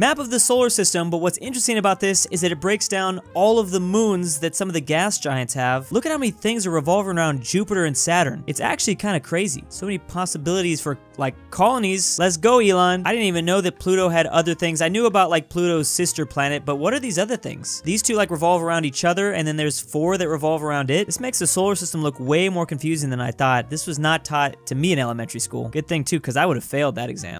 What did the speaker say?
Map of the solar system, but what's interesting about this is that it breaks down all of the moons that some of the gas giants have. Look at how many things are revolving around Jupiter and Saturn. It's actually kind of crazy. So many possibilities for like colonies. Let's go, Elon. I didn't even know that Pluto had other things. I knew about like Pluto's sister planet, but what are these other things? These two like revolve around each other, and then there's four that revolve around it. This makes the solar system look way more confusing than I thought. This was not taught to me in elementary school. Good thing too, because I would have failed that exam.